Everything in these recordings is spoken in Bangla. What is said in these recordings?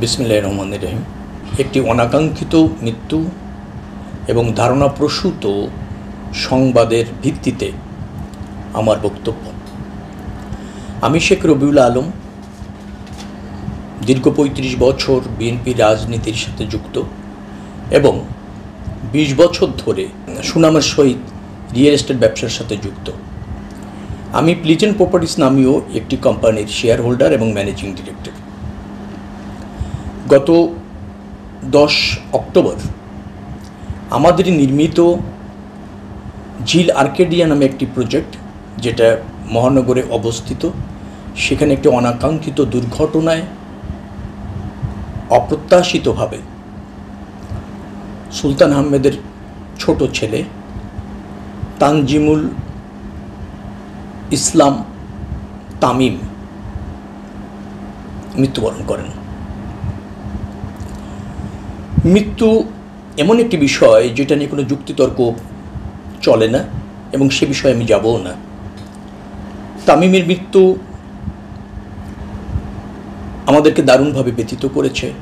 বিসমিল্লাহ রহমান রহিম। একটি অনাকাঙ্ক্ষিত মৃত্যু এবং ধারণাপ্রসূত সংবাদের ভিত্তিতে আমার বক্তব্য। আমি শেখ রবিউল আলম, দীর্ঘ পঁয়ত্রিশ বছর বিএনপি রাজনীতির সাথে যুক্ত এবং বিশ বছর ধরে সুনামের সহিত রিয়েল এস্টেট ব্যবসার সাথে যুক্ত। আমি প্লিজেন্ট প্রপার্টিস নামীয় একটি কোম্পানির শেয়ার হোল্ডার এবং ম্যানেজিং ডিরেক্টর গত দশ অক্টোবর আমাদের নির্মিত ঝিল আর্কেডিয়া নামে একটি প্রজেক্ট, যেটা মহানগরে অবস্থিত। সেখানে একটি অনাকাঙ্ক্ষিত দুর্ঘটনায় অপ্রত্যাশিতভাবে সুলতান আহমেদের ছোট ছেলে তানজিমুল ইসলাম তামিম মৃত্যুবরণ করেন। মৃত্যু এমন একটি বিষয় যেটা নিয়ে কোনো যুক্তিতর্ক চলে না, এবং সে বিষয়ে আমি যাবও না। তামিমের মৃত্যু আমাদেরকে দারুণভাবে ব্যথিত করেছে।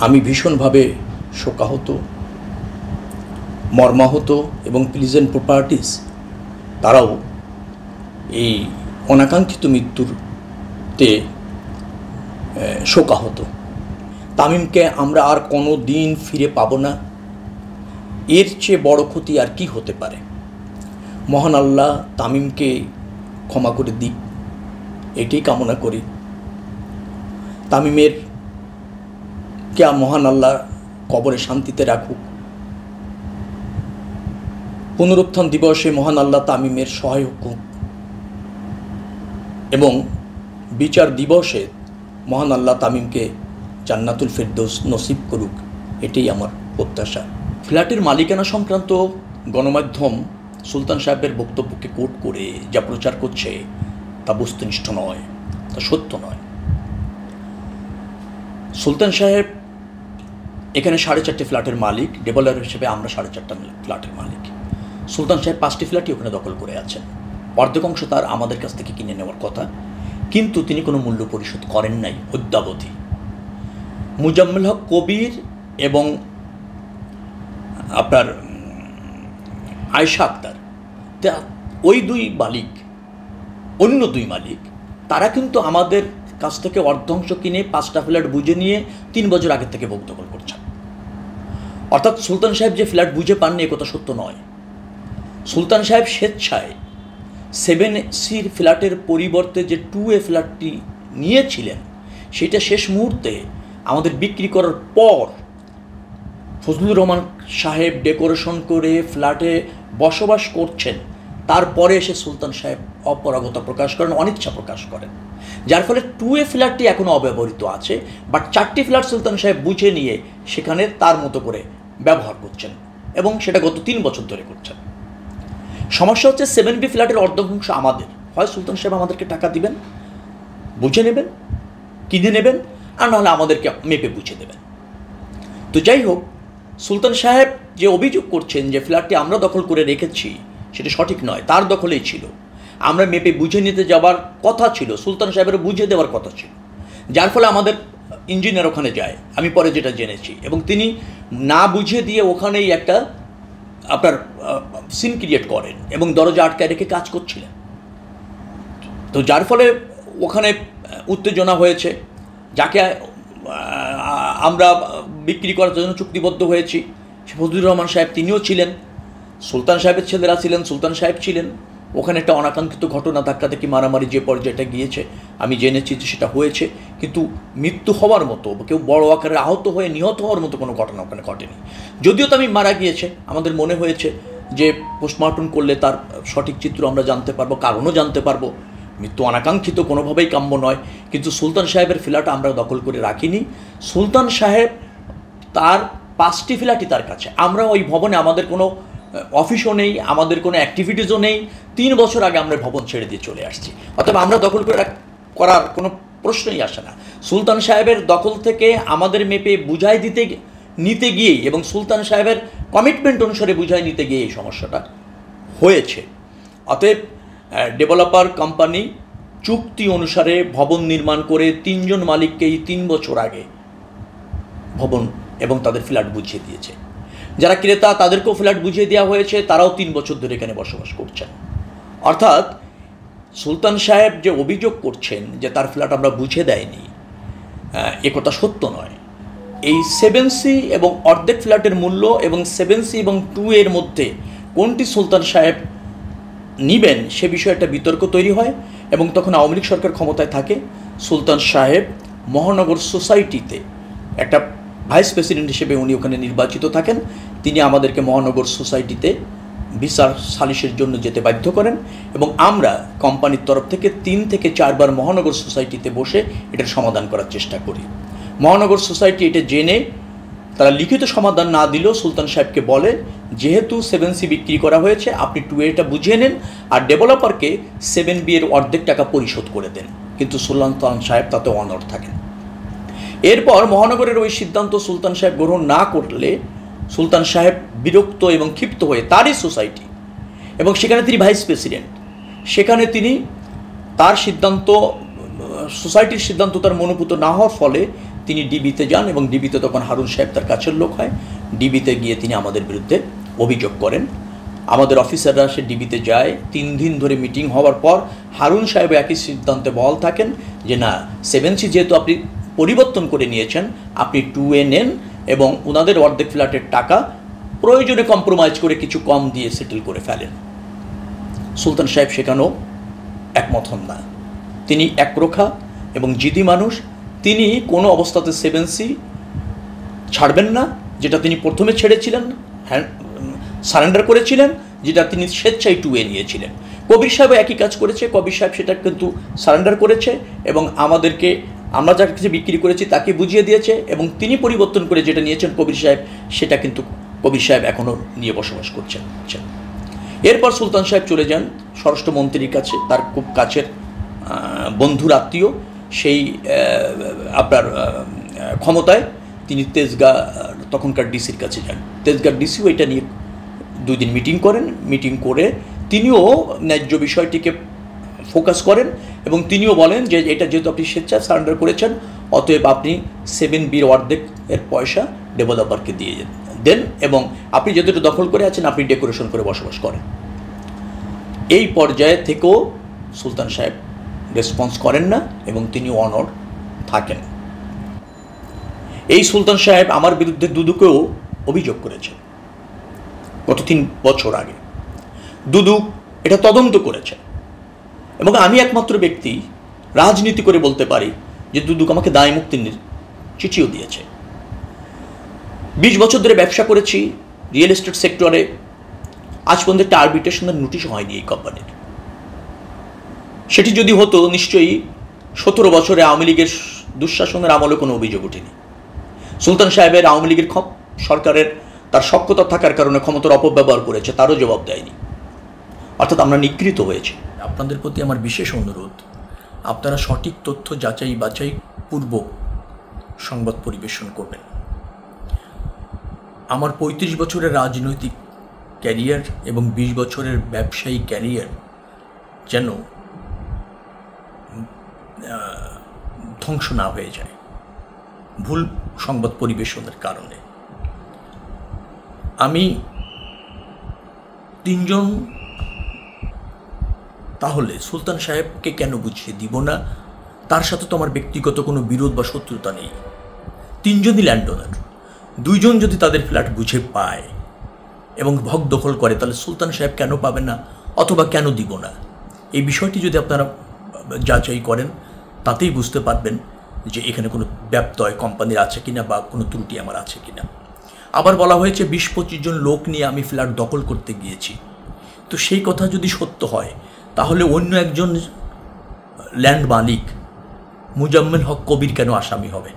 আমি ভীষণভাবে শোকাহত, মর্মাহত, এবং প্লিজেন্ট প্রপার্টিস তারাও এই অনাকাঙ্ক্ষিত মৃত্যুরতে শোকাহত। তামিমকে আমরা আর কোনো দিন ফিরে পাব না। এর চেয়ে বড় ক্ষতি আর কি হতে পারে? মহান আল্লাহ তামিমকে ক্ষমা করে দিক। এটাই কামনা করি। তামিমের কে মহান আল্লাহ কবরে শান্তিতে রাখুক। পুনরুত্থান দিবসে মহান আল্লাহ তামিমের সহায়ক হোক। এবং বিচার দিবসে মহান আল্লাহ তামিমকে জান্নাতুল ফেরদৌস নসিব করুক, এটাই আমার প্রত্যাশা। ফ্ল্যাটের মালিকানা সংক্রান্ত গণমাধ্যম সুলতান সাহেবের বক্তব্যকে কোট করে যা প্রচার করছে তা বস্তুনিষ্ঠ নয়, তা সত্য নয়। সুলতান সাহেব এখানে সাড়ে চারটে ফ্ল্যাটের মালিক, ডেভেলপার হিসেবে আমরা সাড়ে চারটা ফ্ল্যাটের মালিক। সুলতান সাহেব পাঁচটি ফ্ল্যাটই ওখানে দখল করে আছেন। অর্ধেক অংশ তার আমাদের কাছ থেকে কিনে নেওয়ার কথা, কিন্তু তিনি কোনো মূল্য পরিশোধ করেন নাই, অদ্যাবধি। মুজাম্মুল হক কবির এবং আপনার আয়সা আক্তার। ওই দুই মালিক, অন্য দুই মালিক, তারা কিন্তু আমাদের কাছ থেকে অর্ধাংশ কিনে পাঁচটা ফ্ল্যাট বুঝে নিয়ে তিন বছর আগের থেকে ভোগ দখল করছেন। অর্থাৎ সুলতান সাহেব যে ফ্ল্যাট বুঝে পাননি এ কথা সত্য নয়। সুলতান সাহেব স্বেচ্ছায় সেভেন সির ফ্ল্যাটের পরিবর্তে যে টু এ ফ্ল্যাটটি নিয়েছিলেন, সেটা শেষ মুহূর্তে আমাদের বিক্রি করার পর ফজলুর রহমান সাহেব ডেকোরেশন করে ফ্ল্যাটে বসবাস করছেন, তারপরে এসে সুলতান সাহেব অপরাগতা প্রকাশ করেন, অনিচ্ছা প্রকাশ করেন। যার ফলে টু এ ফ্ল্যাটটি এখনও অব্যবহৃত আছে বাট চারটি ফ্ল্যাট সুলতান সাহেব বুঝে নিয়ে সেখানে তার মতো করে ব্যবহার করছেন এবং সেটা গত তিন বছর ধরে করছেন। সমস্যা হচ্ছে সেভেন বি ফ্ল্যাটের অর্ধাংশ আমাদের। হয় সুলতান সাহেব আমাদেরকে টাকা দিবেন, বুঝে নেবেন, কিনে নেবেন আর নাহলে আমাদেরকে মেপে বুঝে দেবেন। তো যাই হোক, সুলতান সাহেব যে অভিযোগ করছেন যে ফ্ল্যাটটি আমরা দখল করে রেখেছি, সেটা সঠিক নয়, তার দখলেই ছিল। আমরা মেপে বুঝে নিতে যাওয়ার কথা ছিল, সুলতান সাহেবের বুঝে দেওয়ার কথা ছিল। যার ফলে আমাদের ইঞ্জিনিয়ার ওখানে যায়, আমি পরে যেটা জেনেছি। এবং তিনি না বুঝে দিয়ে ওখানেই একটা, আপনার সিন ক্রিয়েট করেন এবং দরজা আটকায় রেখে কাজ করছিলেন। তো যার ফলে ওখানে উত্তেজনা হয়েছে যাকে আমরা বিক্রি করার জন্য চুক্তিবদ্ধ হয়েছি, সে ফজলুর রহমান সাহেব তিনিও ছিলেন, সুলতান সাহেবের ছেলেরা ছিলেন, সুলতান সাহেব ছিলেন। ওখানে একটা অনাকাঙ্ক্ষিত ঘটনা, ধাক্কা থেকে মারামারি যে পর্যায়টা গিয়েছে, আমি জেনেছি যে সেটা হয়েছে, কিন্তু মৃত্যু হওয়ার মতো, কেউ বড় আকারে আহত হয়ে নিহত হওয়ার মতো কোনো ঘটনা ওখানে ঘটেনি। যদিও তো আমি মারা গিয়েছে, আমাদের মনে হয়েছে যে পোস্টমর্টম করলে তার সঠিক চিত্র আমরা জানতে পারব, কারণও জানতে পারব। মৃত্যু অনাকাঙ্ক্ষিত, কোনোভাবেই কাম্য নয়। কিন্তু সুলতান সাহেবের ফিলাটা আমরা দখল করে রাখিনি। সুলতান সাহেব তার পাঁচটি ফিলাটি তার কাছে। আমরা ওই ভবনে আমাদের কোনো অফিসও নেই, আমাদের কোনো অ্যাক্টিভিটিসও নেই। তিন বছর আগে আমরা ভবন ছেড়ে দিয়ে চলে আসছি। অথবা আমরা দখল করে করার কোনো প্রশ্নই আসে না। সুলতান সাহেবের দখল থেকে আমাদের মেপে বুঝাই দিতে নিতে গিয়েই এবং সুলতান সাহেবের কমিটমেন্ট অনুসারে বুঝাই নিতে গিয়ে এই সমস্যাটা হয়েছে। অতএব ডেভেলপার কোম্পানি চুক্তি অনুসারে ভবন নির্মাণ করে তিনজন মালিককেই তিন বছর আগে ভবন এবং তাদের ফ্ল্যাট বুঝিয়ে দিয়েছে। যারা ক্রেতা, তাদেরকেও ফ্ল্যাট বুঝিয়ে দেওয়া হয়েছে, তারাও তিন বছর ধরে এখানে বসবাস করছেন। অর্থাৎ সুলতান সাহেব যে অভিযোগ করছেন যে তার ফ্ল্যাট আমরা বুঝে দেয়নি একথা সত্য নয়। এই সেভেন সি এবং অর্ধেক ফ্ল্যাটের মূল্য এবং সেভেন সি এবং টু এর মধ্যে কোনটি সুলতান সাহেব নিবেন, সে বিষয়ে একটা বিতর্ক তৈরি হয় এবং তখন আওয়ামী লীগ সরকার ক্ষমতায় থাকে। সুলতান সাহেব মহানগর সোসাইটিতে একটা ভাইস প্রেসিডেন্ট হিসেবে উনি ওখানে নির্বাচিত থাকেন। তিনি আমাদেরকে মহানগর সোসাইটিতে বিচার সালিশের জন্য যেতে বাধ্য করেন এবং আমরা কোম্পানির তরফ থেকে তিন থেকে চারবার মহানগর সোসাইটিতে বসে এটার সমাধান করার চেষ্টা করি। মহানগর সোসাইটি এটা জেনে তারা লিখিত সমাধান না দিলেও সুলতান সাহেবকে বলে যেহেতু সেভেন সি বিক্রি করা হয়েছে, আপনি টু এটা বুঝিয়ে নেন আর ডেভেলপারকে সেভেন বি এর অর্ধেক টাকা পরিশোধ করে দেন। কিন্তু সুলতান সাহেব তাতে অনর থাকেন। এরপর মহানগরের ওই সিদ্ধান্ত সুলতান সাহেব গ্রহণ না করলে সুলতান সাহেব বিরক্ত এবং ক্ষিপ্ত হয়ে তারই সোসাইটি এবং সেখানে তিনি ভাইস প্রেসিডেন্ট। সেখানে তিনি তার সিদ্ধান্ত, সোসাইটির সিদ্ধান্ত তার মনোভূত না হওয়ার ফলে তিনি ডিবিতে যান এবং ডিবিতে তখন হারুন সাহেব তার কাছের লোক হয়। ডিবিতে গিয়ে তিনি আমাদের বিরুদ্ধে অভিযোগ করেন। আমাদের অফিসাররা সে ডিবিতে যায়। তিন দিন ধরে মিটিং হওয়ার পর হারুন সাহেব একই সিদ্ধান্তে বল থাকেন যে, না সেভেন সি যেহেতু আপনি পরিবর্তন করে নিয়েছেন, আপনি টু এ নেন এবং ওনাদের অর্ধেক ফ্ল্যাটের টাকা প্রয়োজনে কম্প্রোমাইজ করে কিছু কম দিয়ে সেটেল করে ফেলেন। সুলতান সাহেব সেখানেও একমত হন না। তিনি একরোখা এবং জিদি মানুষ তিনি কোনো অবস্থাতে সেভেন সি ছাড়বেন না, যেটা তিনি প্রথমে ছেড়েছিলেন হ্যান্ড সারেন্ডার করেছিলেন, যেটা তিনি স্বেচ্ছায় টু এ নিয়েছিলেন। কবির সাহেব একই কাজ করেছে, কবির সাহেব সেটা কিন্তু সারেন্ডার করেছে এবং আমাদেরকে, আমরা যার কাছে বিক্রি করেছি তাকে বুঝিয়ে দিয়েছে এবং তিনি পরিবর্তন করে যেটা নিয়েছেন কবির সাহেব, সেটা কিন্তু কবির সাহেব এখনও নিয়ে বসবাস করছেন। এরপর সুলতান সাহেব চলে যান, স্বরাষ্ট্রমন্ত্রীর কাছে, তার খুব কাছের বন্ধুর আত্মীয়। সেই আপনার ক্ষমতায় তিনি তেজগা, তখনকার ডিসির কাছে যান। তেজগার ডিসিও এটা নিয়ে দুই দিন মিটিং করেন। মিটিং করে তিনিও ন্যায্য বিষয়টিকে ফোকাস করেন এবং তিনিও বলেন যে এটা যেহেতু আপনি স্বেচ্ছায় সারেন্ডার করেছেন, অতএব আপনি সেভেন বির অর্ধেক এর পয়সা ডেভেলপারকে দিয়ে দেন। এবং আপনি যেহেতু দখল করে আছেন, আপনি ডেকোরেশন করে বসবাস করেন। এই পর্যায়ে থেকেও সুলতান সাহেব রেসপন্স করেন না এবং তিনি অনর থাকেন। এই সুলতান সাহেব আমার বিরুদ্ধে দুদুকেও অভিযোগ করেছেন, গত তিন বছর আগে। দুদু এটা তদন্ত করেছে এবং আমি একমাত্র ব্যক্তি, রাজনীতি করে বলতে পারি যে দুদুক আমাকে দায় মুক্তির চিঠিও দিয়েছে। বিশ বছর ধরে ব্যবসা করেছি, রিয়েল এস্টেট সেক্টরে, আজ পর্যন্ত একটা আরবিটেশনের নোটিশ হয়নি এই কোম্পানির। সেটি যদি হতো, নিশ্চয়ই সতেরো বছরে আওয়ামী লীগের দুঃশাসনের আমলে কোনো অভিযোগ ওঠেনি। সুলতান সাহেবের আওয়ামী লীগের সরকারের তার সক্ষতা থাকার কারণে ক্ষমতার অপব্যবহার করেছে, তারও জবাব দেয়নি। অর্থাৎ আমরা নিগৃহীত হয়েছি। আপনাদের প্রতি আমার বিশেষ অনুরোধ, আপনারা সঠিক তথ্য যাচাই বাছাই পূর্ব সংবাদ পরিবেশন করবেন। আমার পঁয়ত্রিশ বছরের রাজনৈতিক ক্যারিয়ার এবং বিশ বছরের ব্যবসায়ী ক্যারিয়ার যেন ধ্বংস না হয়ে যায়। ভুল সংবাদ পরিবেশনের কারণে। আমি তিনজন, তাহলে সুলতান সাহেবকে কেন বুঝিয়ে দিব না? তার সাথে তো আমার ব্যক্তিগত কোনো বিরোধ বা শত্রুতা নেই। তিনজনই ল্যান্ড ওনার দুইজন যদি তাদের ফ্ল্যাট বুঝে পায় এবং ভগ দখল করে, তাহলে সুলতান সাহেব কেন পাবে না? অথবা কেন দিব না? এই বিষয়টি যদি আপনারা যাচাই করেন, তাতেই বুঝতে পারবেন যে এখানে কোনো ব্যপ্তয় কোম্পানির আছে কিনা বা কোনো ত্রুটি আমার আছে কিনা। আবার বলা হয়েছে বিশ পঁচিশ জন লোক নিয়ে আমি ফ্ল্যাট দখল করতে গিয়েছি। তো সেই কথা যদি সত্য হয়, তাহলে অন্য একজন ল্যান্ড মালিক মুজাম্মেল হক কবির কেন আসামি হবে?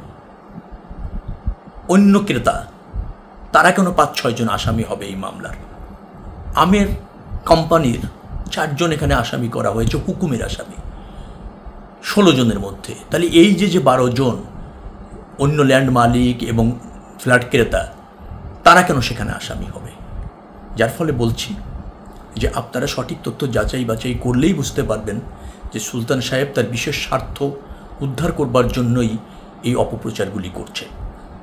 অন্য ক্রেতা, তারা কেন পাঁচ ছয়জন আসামি হবে এই মামলার? আমের কোম্পানির চারজন এখানে আসামি করা হয়েছে, হুকুমের আসামি। ষোলো জনের মধ্যে। তাহলে এই যে যে বারো জন, অন্য ল্যান্ড মালিক এবং ফ্ল্যাট ক্রেতা, তারা কেন সেখানে আসামি হবে? যার ফলে বলছি যে, আপনারা সঠিক তথ্য যাচাই বাছাই করলেই বুঝতে পারবেন যে, সুলতান সাহেব তার বিশেষ স্বার্থ উদ্ধার করবার জন্যই এই অপপ্রচারগুলি করছে।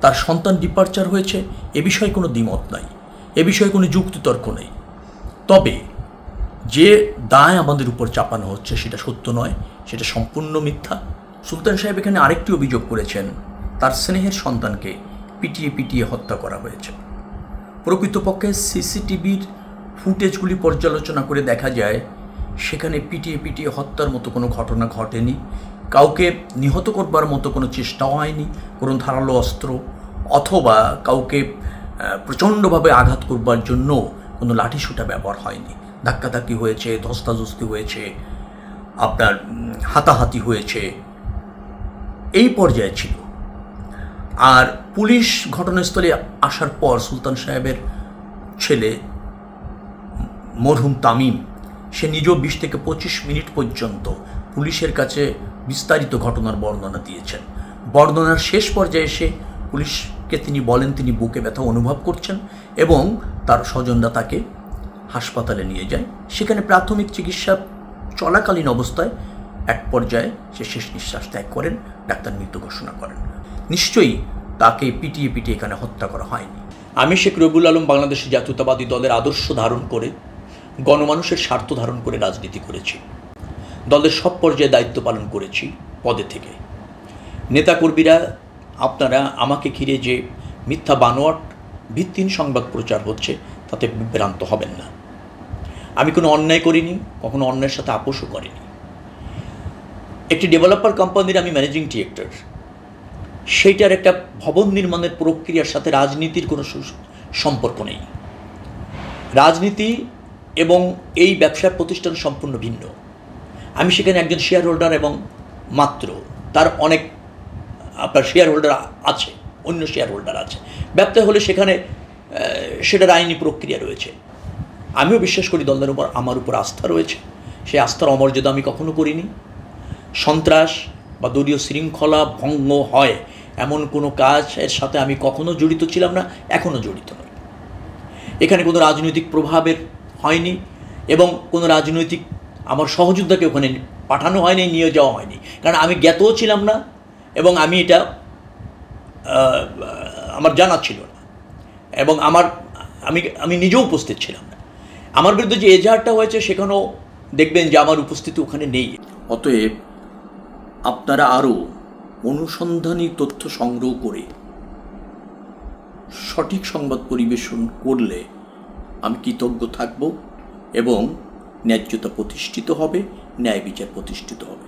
তার সন্তান ডিপার্চার হয়েছে, এ বিষয়ে কোনো দ্বিমত নাই, এ বিষয়ে কোনো যুক্তিতর্ক নেই। তবে যে দায় আমাদের উপর চাপানো হচ্ছে সেটা সত্য নয়, সেটা সম্পূর্ণ মিথ্যা। সুলতান সাহেব এখানে আরেকটি অভিযোগ করেছেন, তার স্নেহের সন্তানকে পিটিয়ে পিটিয়ে হত্যা করা হয়েছে। প্রকৃতপক্ষে সিসিটিভির ফুটেজগুলি পর্যালোচনা করে দেখা যায়, সেখানে পিটিয়ে পিটিয়ে হত্যার মতো কোনো ঘটনা ঘটেনি, কাউকে নিহত করবার মতো কোনো চেষ্টাও হয়নি, কোনো ধারালো অস্ত্র, অথবা কাউকে প্রচণ্ডভাবে আঘাত করবার জন্য কোনো লাঠিসোঁটা ব্যবহার হয়নি। ধাক্কাধাক্কি হয়েছে, ধস্তাধস্তি হয়েছে, আপনার হাতাহাতি হয়েছে, এই পর্যায়ে ছিল। আর পুলিশ ঘটনাস্থলে আসার পর সুলতান সাহেবের ছেলে মরহুম তামিম, সে নিজেও বিশ থেকে পঁচিশ মিনিট পর্যন্ত পুলিশের কাছে বিস্তারিত ঘটনার বর্ণনা দিয়েছেন। বর্ণনার শেষ পর্যায়ে এসে পুলিশকে তিনি বলেন, তিনি বুকে ব্যথা অনুভব করছেন এবং তার স্বজনরা তাকে হাসপাতালে নিয়ে যায়। সেখানে প্রাথমিক চিকিৎসা চলাকালীন অবস্থায় এক পর্যায়ে সে শেষ নিঃশ্বাস ত্যাগ করেন, ডাক্তার মৃত্যু ঘোষণা করেন। নিশ্চয়ই তাকে পিটিয়ে পিটিয়ে এখানে হত্যা করা হয়নি। আমি শেখ রবিউল আলম বাংলাদেশের জাতীয়তাবাদী দলের আদর্শ ধারণ করে, গণমানুষের স্বার্থ ধারণ করে রাজনীতি করেছি। দলের সব পর্যায়ে দায়িত্ব পালন করেছি পদে থেকে। নেতাকর্মীরা, আপনারা আমাকে ঘিরে যে মিথ্যা বানোয়াট ভিত্তিহীন সংবাদ প্রচার হচ্ছে, তাতে বিভ্রান্ত হবেন না। আমি কোনো অন্যায় করিনি, কখনো অন্যায়ের সাথে আপোষও করিনি। একটি ডেভেলপার কোম্পানির আমি ম্যানেজিং ডিরেক্টর। সেইটার একটা ভবন নির্মাণের প্রক্রিয়ার সাথে রাজনীতির কোনো সম্পর্ক নেই। রাজনীতি এবং এই ব্যবসার প্রতিষ্ঠান সম্পূর্ণ ভিন্ন। আমি সেখানে একজন শেয়ার হোল্ডার এবং মাত্র, তার অনেক, আপনার শেয়ার হোল্ডার আছে, অন্য শেয়ার হোল্ডার আছে। ব্যবসা হলে সেখানে সেটার আইনি প্রক্রিয়া রয়েছে। আমিও বিশ্বাস করি দলের উপর, আমার উপর আস্থা রয়েছে। সেই আস্থার অমর্যাদা আমি কখনো করিনি। সন্ত্রাস বা দলীয় শৃঙ্খলা ভঙ্গ হয় এমন কোনো কাজ এর সাথে আমি কখনো জড়িত ছিলাম না এখনও জড়িত নই। এখানে কোনো রাজনৈতিক প্রভাবের হয়নি এবং কোনো রাজনৈতিক আমার সহযোদ্ধাকে ওখানে পাঠানো হয়নি, নিয়ে যাওয়া হয়নি। কারণ আমি জ্ঞাতও ছিলাম না এবং আমি এটা আমার জানা ছিল না। এবং আমার, আমি আমি নিজেও উপস্থিত ছিলাম না। আমার বিরুদ্ধে যে এজাহারটা হয়েছে, সেখানেও দেখবেন যে আমার উপস্থিতি ওখানে নেই। অতএব আপনারা আরও অনুসন্ধানী তথ্য সংগ্রহ করে সঠিক সংবাদ পরিবেশন করলে আমি কৃতজ্ঞ থাকব এবং ন্যায্যতা প্রতিষ্ঠিত হবে, ন্যায় বিচার প্রতিষ্ঠিত হবে।